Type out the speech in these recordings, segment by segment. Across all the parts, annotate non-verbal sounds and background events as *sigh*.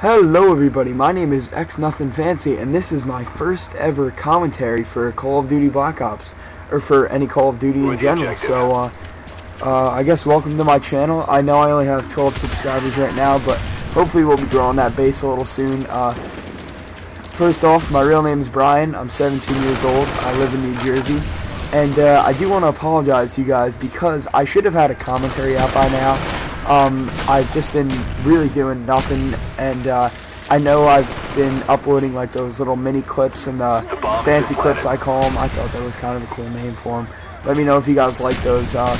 Hello everybody, my name is X Nothing Fancy and this is my first ever commentary for Call of Duty Black Ops or for any Call of Duty in general. So uh, uh, I guess welcome to my channel. I know I only have 12 subscribers right now, but hopefully we'll be growing that base a little soon. Uh, first off, my real name is Brian. I'm 17 years old. I live in New Jersey. And uh, I do want to apologize to you guys because I should have had a commentary out by now. Um, I've just been really doing nothing, and uh, I know I've been uploading like those little mini clips and the fancy clips I call them. I thought that was kind of a cool name for them. Let me know if you guys like those. Uh,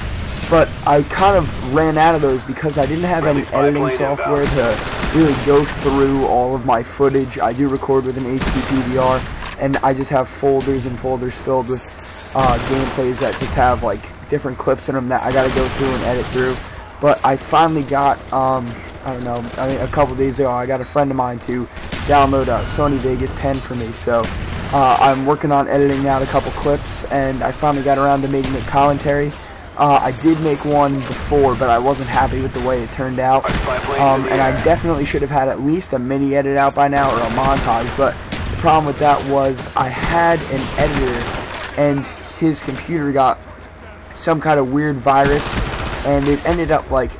but I kind of ran out of those because I didn't have any editing software to really go through all of my footage. I do record with an HD PVR, and I just have folders and folders filled with uh, gameplays that just have like different clips in them that I gotta go through and edit through. But I finally got, um, I don't know, I mean, a couple days ago, I got a friend of mine to download a Sony Vegas 10 for me. So uh, I'm working on editing out a couple clips, and I finally got around to making a commentary. Uh, I did make one before, but I wasn't happy with the way it turned out. Um, and I definitely should have had at least a mini edit out by now, or a montage. But the problem with that was I had an editor, and his computer got some kind of weird virus and it ended up like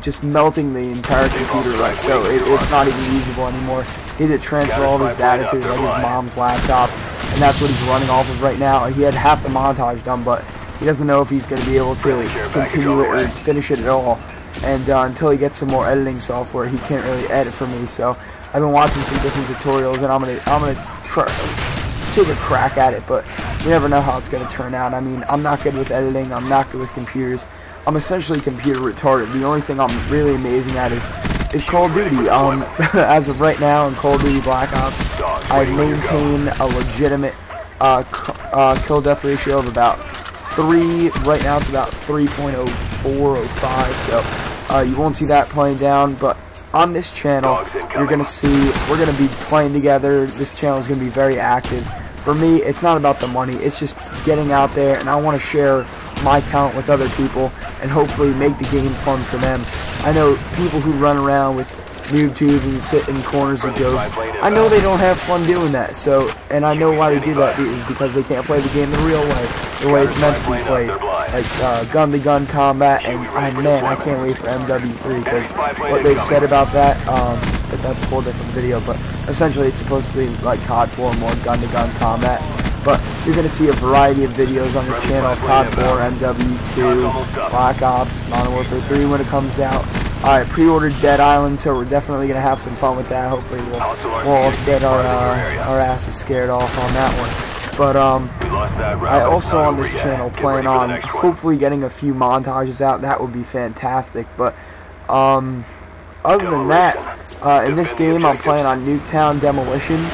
just melting the entire computer right? So it, it's not even usable anymore. He had to transfer all of his data to like his mom's laptop and that's what he's running off of right now. He had half the montage done but he doesn't know if he's going to be able to continue it or finish it at all. And uh, until he gets some more editing software he can't really edit for me. So I've been watching some different tutorials and I'm gonna I'm gonna try take a crack at it but you never know how it's gonna turn out. I mean I'm not good with editing. I'm not good with computers I'm essentially computer retarded. The only thing I'm really amazing at is is Call of Duty. Um, *laughs* as of right now in Call of Duty Black Ops, I maintain a legitimate uh, uh, kill death ratio of about three. Right now it's about 3.0405. So uh, you won't see that playing down, but on this channel, you're gonna see we're gonna be playing together. This channel is gonna be very active. For me, it's not about the money. It's just getting out there, and I want to share my talent with other people and hopefully make the game fun for them. I know people who run around with YouTube and sit in corners with ghosts. I know they don't have fun doing that. So, and I know why they do that is because they can't play the game the real way, the way it's meant to be played, like uh, gun-to-gun -gun combat. And I, man, I can't wait for MW3 because what they've said about that. Um, that's a whole different video. But essentially, it's supposed to be like COD 4 more gun-to-gun -gun combat. But you're going to see a variety of videos on this channel, COD 4, MW2, Black Ops, Modern Warfare 3 when it comes out. I pre-ordered Dead Island, so we're definitely going to have some fun with that. Hopefully we'll, we'll all get our, uh, our asses scared off on that one. But um, I also on this channel plan on hopefully getting a few montages out. That would be fantastic. But um, other than that, uh, in this game I'm playing on Nuketown Demolition.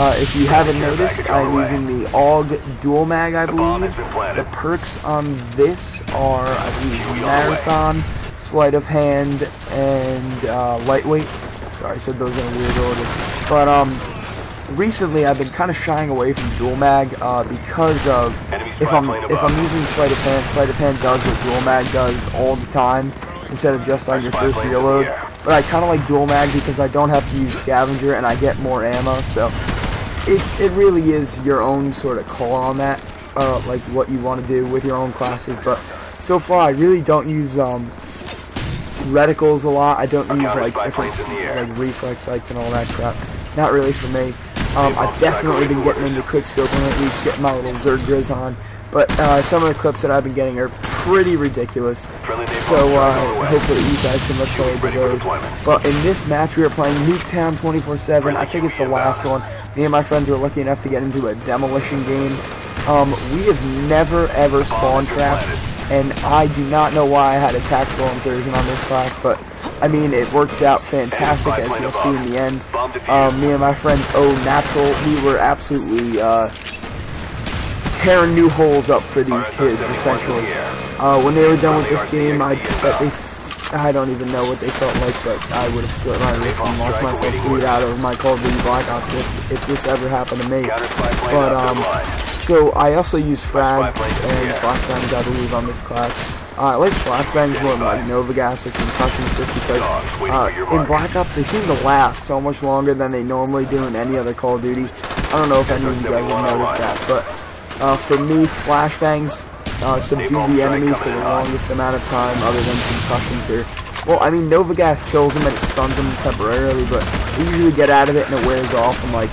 Uh, if you haven't noticed, I'm using the AUG Dual Mag, I believe. The perks on this are, I believe, Marathon, Sleight of Hand, and uh, Lightweight. Sorry, I said those in a weird order. But, um, recently I've been kind of shying away from Dual Mag, uh, because of, if I'm, if I'm using Sleight of Hand, Sleight of Hand does what Dual Mag does all the time, instead of just on your first reload. But I kind of like Dual Mag because I don't have to use Scavenger and I get more ammo, so it, it really is your own sort of call on that, uh, like what you want to do with your own classes. But so far, I really don't use um, reticles a lot. I don't use like different like reflex sights and all that crap. Not really for me. Um, I've definitely been getting into quickscoping lately, getting my little Zerg Grizz on. But uh, some of the clips that I've been getting are pretty ridiculous. So uh, hopefully you guys can look forward to those. But in this match we are playing Nuketown 24-7. I think it's the last one. Me and my friends were lucky enough to get into a demolition game. Um, we have never ever spawn trapped. And I do not know why I had a tactical insertion on this class, but I mean, it worked out fantastic as you'll see in the end. Um, me and my friend O Natural, we were absolutely uh, tearing new holes up for these kids, essentially. Uh, when they were done with this game, I bet they, I don't even know what they felt like, but I would have slit my wrist and locked myself bleed out of my Call of Duty Black Ops if, if this ever happened to me. But, um, so I also use frags and flashbangs, I believe, on this class. Uh, I like flashbangs more than like Nova Gas or concussions just because uh, in Black Ops they seem to last so much longer than they normally do in any other Call of Duty. I don't know if any of you guys have noticed that, but uh, for me, flashbangs uh, subdue the enemy for the longest amount of time other than concussions or well, I mean, Nova Gas kills them and it stuns them temporarily, but they usually get out of it and it wears off in like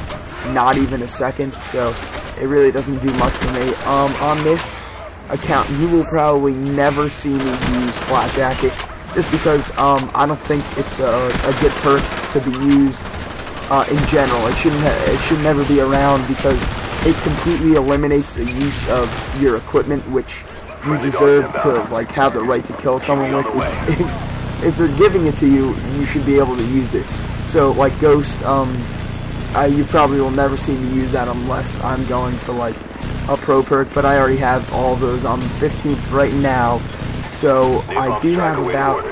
not even a second, so it really doesn't do much for me. Um, on this account, you will probably never see me use Flat Jacket, just because um, I don't think it's a, a good perk to be used uh, in general. It shouldn't it should never be around because it completely eliminates the use of your equipment, which you deserve to like have the right to kill someone with. If, *laughs* if they're giving it to you, you should be able to use it. So like Ghost, um, I, you probably will never see me use that unless I'm going for like a pro perk, but I already have all those on 15th right now. So I do have about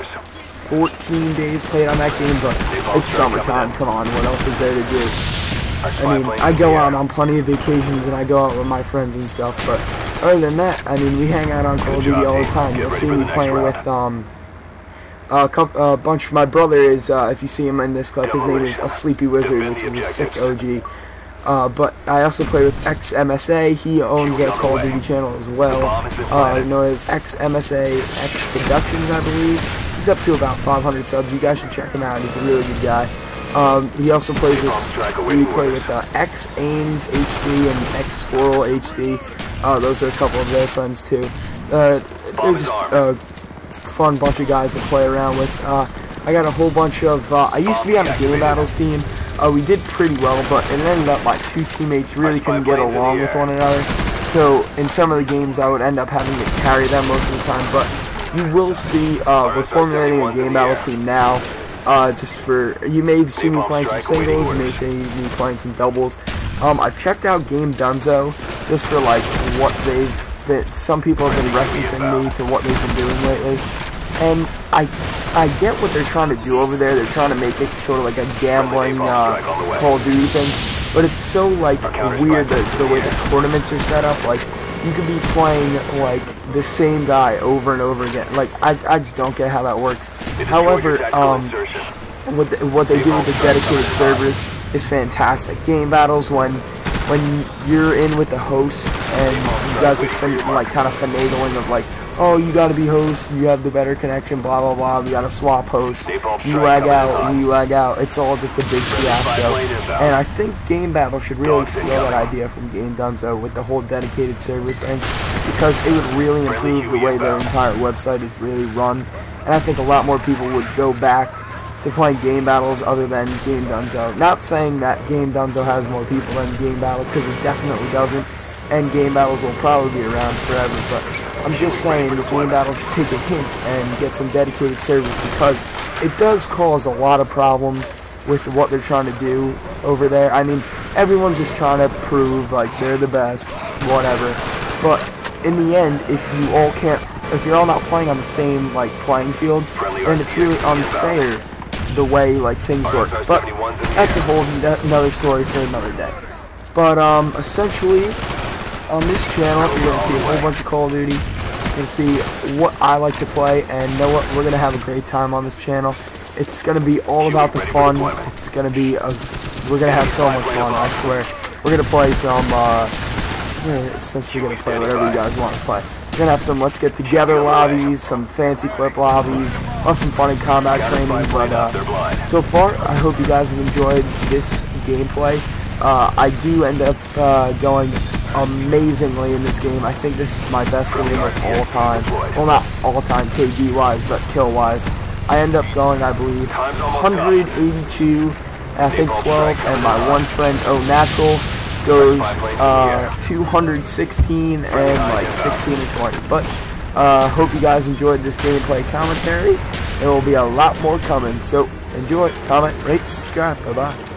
14 days played on that game, but it's summertime. Come on, what else is there to do? I mean, I go out on plenty of vacations and I go out with my friends and stuff, but other than that, I mean, we hang out on Call of Duty all the time. You'll see me playing with um, a, couple, a bunch. Of my brother is, uh, if you see him in this clip, his name is a Sleepy Wizard, which is a sick OG. Uh, but I also play with XMSA. He owns a Call of Duty channel as well, uh, known as XMSA X Productions, I believe. He's up to about 500 subs. You guys should check him out. He's a really good guy. Um, he also plays with, we play with uh, X Ains HD and X Squirrel HD. Uh, those are a couple of their friends too. Uh, they're just a fun bunch of guys to play around with. Uh, I got a whole bunch of, uh, I used to be on the Game Battles team. Uh, we did pretty well, but it ended up my two teammates really couldn't get along with one another. So in some of the games, I would end up having to carry them most of the time. But you will see, uh, we're formulating a game battle team now. Uh, just for you may see me playing some singles, you may see me playing some doubles. Um, I've checked out Game Dunzo just for like what they've that some people have been referencing me to what they've been doing lately. And I I get what they're trying to do over there. They're trying to make it sort of like a gambling uh, Call of Duty thing. But it's so like weird the, the way the tournaments are set up. Like you could be playing like the same guy over and over again. Like I, I just don't get how that works. However, um, what the, what they do with the dedicated servers is fantastic. Game battles when when you're in with the host and you guys are fin like kind of finagling of like oh, you gotta be host, you have the better connection, blah, blah, blah, we gotta swap hosts, you lag out, we lag out, it's all just a big fiasco. And I think Game Battle should really steal that idea from Game Dunzo with the whole dedicated servers thing, because it would really improve the way their entire website is really run, and I think a lot more people would go back to playing game battles other than Game Dunzo. Not saying that Game Dunzo has more people than Game Battles, because it definitely doesn't, and Game Battles will probably be around forever, but I'm just saying the Game Battle should take a hint and get some dedicated servers because it does cause a lot of problems with what they're trying to do over there. I mean, everyone's just trying to prove like they're the best, whatever. But in the end, if you all can't, if you're all not playing on the same like playing field, then it's really unfair the way like things work. But that's a whole another story for another day. But um, essentially, on this channel, you're gonna see a whole bunch of Call of Duty and see what I like to play and know what we're gonna have a great time on this channel. It's gonna be all about the fun. It's gonna be a we're gonna have so much fun. I swear. We're gonna play some. Uh, we're essentially gonna play whatever you guys want to play. We're gonna have some let's get together lobbies, some fancy clip lobbies, have some fun in combat training. But uh, so far, I hope you guys have enjoyed this gameplay. Uh, I do end up uh, going amazingly in this game. I think this is my best game of all time. Well, not all time KD wise, but kill wise. I end up going, I believe, 182, I think 12, and my one friend, Oh Natural, goes uh, 216 and like 16 and 20. But uh, hope you guys enjoyed this gameplay commentary. There will be a lot more coming, so enjoy, comment, rate, subscribe. Bye bye.